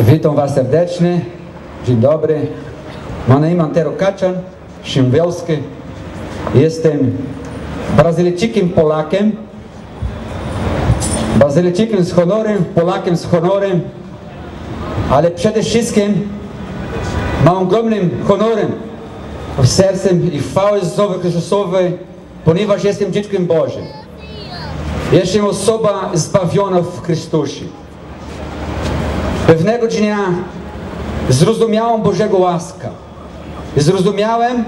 Witam Was serdecznie. Dzień dobry. Mam na imię Antero Kaczan, Szymwielski. Jestem Brazylijczykiem Polakiem. Brazylijczykiem z honorem, Polakiem z honorem. Ale przede wszystkim mam ogromnym honorem w sercu i chwałę Jezusowi Chrystusowi, ponieważ jestem dzieckiem Bożym. Jestem osoba zbawiona w Chrystusie. Pewnego dnia zrozumiałem Bożego łaska. Zrozumiałem,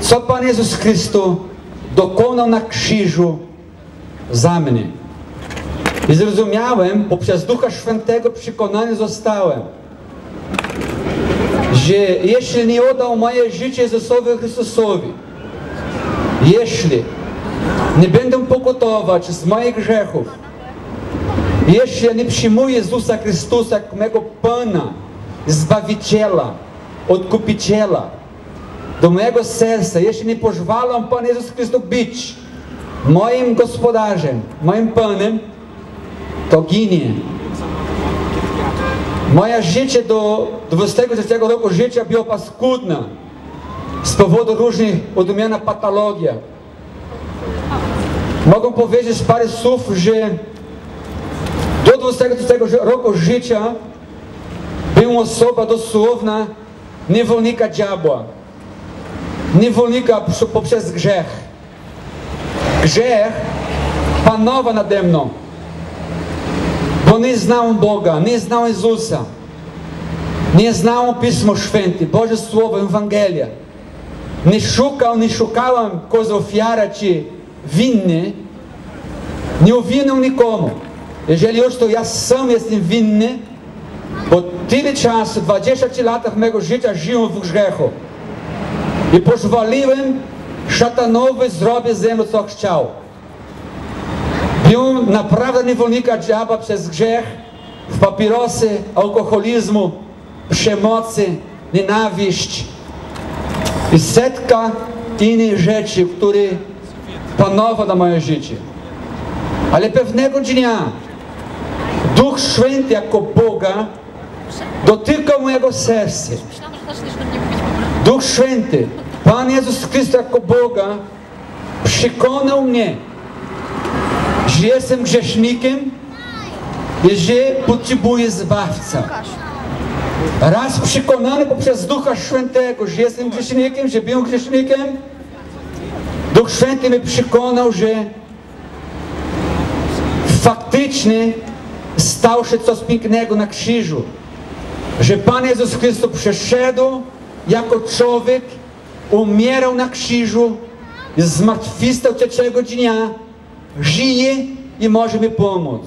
co Pan Jezus Chrystus dokonał na krzyżu za mnie. I zrozumiałem, poprzez Ducha Świętego przekonany zostałem, że jeśli nie oddał moje życie Jezusowi Chrystusowi, jeśli nie będę pokutować z moich grzechów, jeśli nie przyjmuję Jezusa Chrystusa jako mego Pana, Zbawiciela, Odkupiciela do mojego serca, jeśli nie pozwalam Pan Jezus Chrystus być moim gospodarzem, moim Panem, to ginie. Moje życie do 23 roku życia było paskudne z powodu różnych odmian patologii. Mogę powiedzieć parę słów, że do 23 roku życia byłem osoba dosłowna niewolnika diabła. Niewolnika poprzez grzech. Grzech panował nade mną. Bo nie znałem Boga, nie znałem Jezusa. Nie znałem Pismo Święte, Boże Słowo, Ewangelia. Nie szukał, nie szukałem kogoś ofiara czy winny. Nie uwinął nikomu. Jeżeli już to ja sam jestem winny, bo tyle czasu, 20 lat mego życia żyłem w grzechu. I pozwoliłem szatanowi zrobić ze mną co chciał. Byłem naprawdę niewolnika diabła przez grzech, w papierosy, alkoholizmu, przemocy, nienawiść i setka innych rzeczy, które panował na moje życie. Ale pewnego dnia Duch Święty jako Boga dotykał mojego serca. Duch Święty, Pan Jezus Chrystus jako Boga przekonał mnie, że jestem grzesznikiem i że potrzebuję Zbawca. Raz przekonany poprzez Ducha Świętego, że jestem grzesznikiem, że byłem grzesznikiem, Duch Święty mnie przekonał, że faktycznie stał się coś pięknego na krzyżu. Że Pan Jezus Chrystus przeszedł jako człowiek, umierał na krzyżu, zmartwychwstał trzeciego dnia, żyje i może mi pomóc.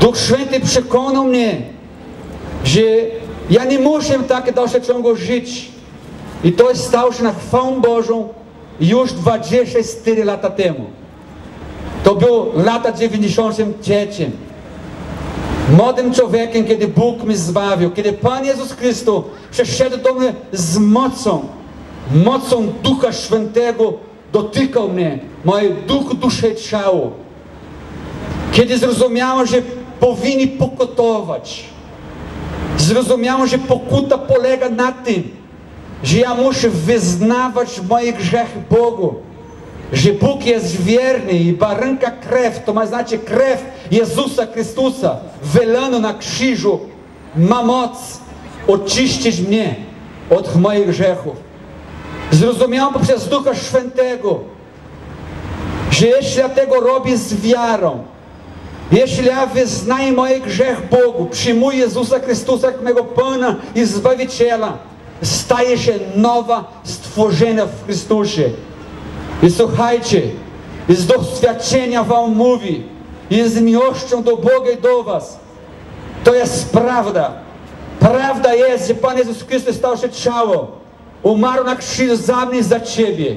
Duch Święty przekonał mnie, że ja nie muszę tak dalsze ciągu żyć. I to stało się na chwałę Bożą już 24 lata temu. To było lata 93. Młodym człowiekiem, kiedy Bóg mnie zbawił, kiedy Pan Jezus Chrystus przyszedł do mnie z mocą, mocą Ducha Świętego, dotykał mnie, moje duch, duszę i ciało. Kiedy zrozumiałem, że powinni pokutować, zrozumiałem, że pokuta polega na tym, że ja muszę wyznawać moje grzechy Bogu że Bóg jest wierny i baranka krew, to ma znaczy krew Jezusa Chrystusa, wylana na krzyżu, ma moc oczyścić mnie od moich grzechów. Zrozumiałem poprzez Ducha Świętego, że jeśli ja tego robię z wiarą, jeśli ja wyznaję moje grzech Bogu, przyjmuję Jezusa Chrystusa jak mego Pana i Zbawiciela, staje się nowa stworzenia w Chrystusie. I słuchajcie, i z doświadczenia wam mówi, i z miłością do Boga i do was. To jest prawda. Prawda jest, że Pan Jezus Chrystus stał się ciało. Umarł na krzyżu za mnie, za Ciebie.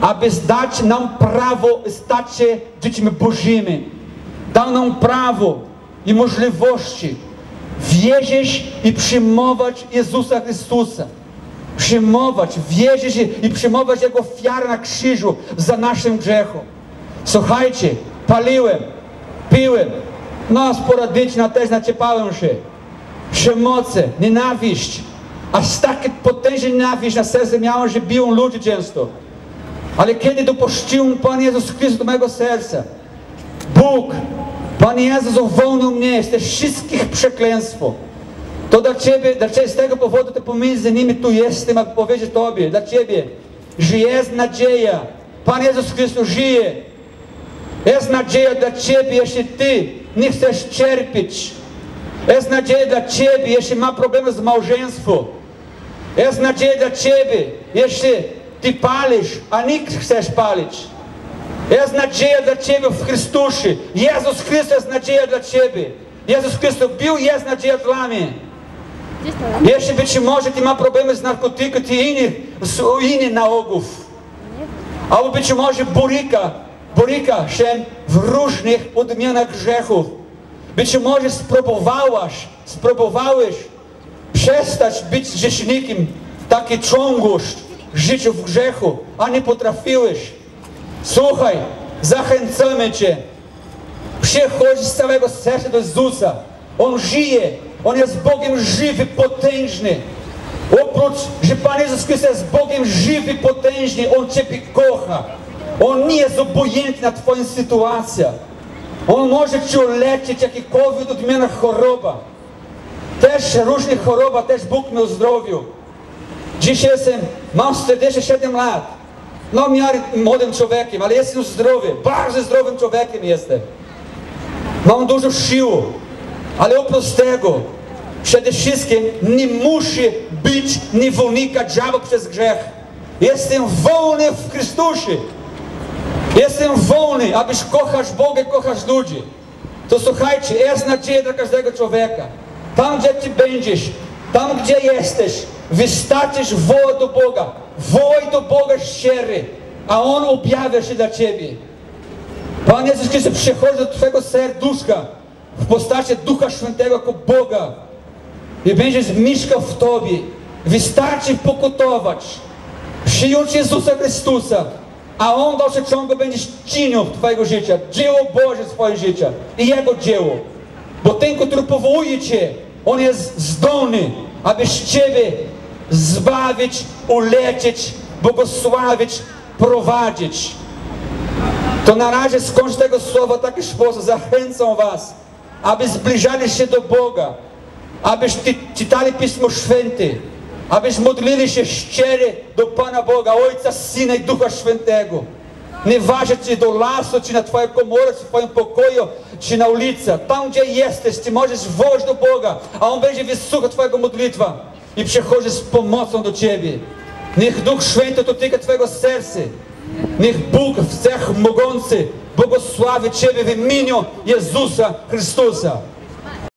Aby dać nam prawo stać się dziećmi Bożymi. Dał nam prawo i możliwości wierzyć i przyjmować Jezusa Chrystusa przyjmować, wierzyć i przyjmować Jego ofiarę na krzyżu za naszym grzechom. Słuchajcie, paliłem, piłem, no sporadycznie też naciepałem się. przemocy, nienawiść. Aż takie potężne nienawiść na serce miałem, że biją ludzi często. Ale kiedy dopuściłem Pan Jezus Chrystus do mojego serca, Bóg, Pan Jezus uwolnił mnie z tych wszystkich przekleństw. To dla Ciebie, dla Ciebie z tego powodu to pomiędzy nimi tu jestem, aby powiedzieć Tobie, dla Ciebie, że jest nadzieja. Pan Jezus Chrystus żyje. Jest nadzieja dla Ciebie, jeśli Ty nie chcesz cierpieć. Jest nadzieja dla Ciebie, jeśli ma problemy z małżeństwem. Jest nadzieja dla Ciebie, jeśli Ty palisz, a nie chcesz palić. Jest nadzieja dla Ciebie w Chrystusie. Jezus Chrystus jest nadzieja dla Ciebie. Jezus Chrystus był jest nadzieja dla mnie. Jeśli być może Ty ma problemy z narkotykiem, Ty innych, z innych nałogów. Albo być może boryka, boryka się w różnych odmianach grzechów. Być może spróbowałaś, spróbowałeś przestać być grzesznikiem, taki ciągłość życiu w grzechu, a nie potrafiłeś. Słuchaj, zachęcamy Cię. Przychodź z całego serca do Jezusa. On żyje. On jest Bogiem żywy, potężny. Oprócz, że Pan Jezus Chrystus jest Bogiem żywy, potężny, On Ciebie kocha. On nie jest obojętny na Twoją sytuację. On może Cię leczyć, jakikolwiek odmiana choroba. Też różne choroba, też Bóg mnie uzdrowił. Dzisiaj jestem, mam 47 lat. No miarę młodym człowiekiem, ale jestem zdrowy, bardzo zdrowym człowiekiem jestem. Mam dużo sił, ale oprócz tego, przede wszystkim nie muszę być niewolnika diabła przez grzech. Jestem wolny w Chrystusie. Jestem wolny, abyś kochasz Boga, kochasz ludzi. To słuchajcie, jest nadzieja dla każdego człowieka. Tam, gdzie Ty będziesz, tam, gdzie jesteś, wystarczysz wołać do Boga. Wołaj do Boga szczery, a On objawia się dla Ciebie. Pan Jezus Chrystus przychodzi do Twojego serduszka w postaci Ducha Świętego jako Boga i będzie mieszkał w Tobie. Wystarczy pokutować, przyjąć Jezusa Chrystusa, a On dalsze ciągu będzie czynił Twojego życia, dzieło Boże Twoje życia i Jego dzieło. Bo ten, który powołuje Cię, On jest zdolny, abyś Ciebie zbawić, uleczyć, błogosławić, prowadzić. To na razie skończę tego słowa w taki sposób. Zachęcam Was, aby zbliżali się do Boga, abyście czytali Pismo Święte, abyś modlili się szczerze do Pana Boga, Ojca, Syna i Ducha Świętego. Nie ważne czy do lasu, czy na Twojej komorze, czy w Twoim pokoju, czy na ulicy. Tam, gdzie jesteś, Ty możesz wołać do Boga, a On będzie wysłuchał Twojego modlitwa i przychodzi z pomocą do Ciebie. Niech Duch Święty dotyka Twojego serca. Niech Bóg Wszechmogący błogosławi Ciebie w imieniu Jezusa Chrystusa.